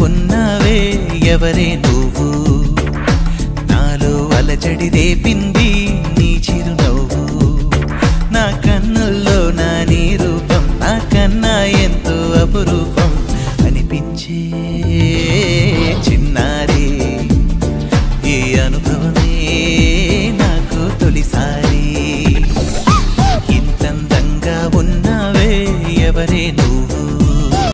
ఉన్నావే ఎవరే నువ్వు? నాలో అలచడి రేపింది నీ చిరునవ్వు. నా కన్నుల్లో నా నీ రూపం నా కన్నా ఎంతో అపురూపం అనిపించే చిన్నారే. ఈ అనుభవమే నాకు తొలిసారి. ఇంతందంగా ఉన్నావే ఎవరే నువ్వు?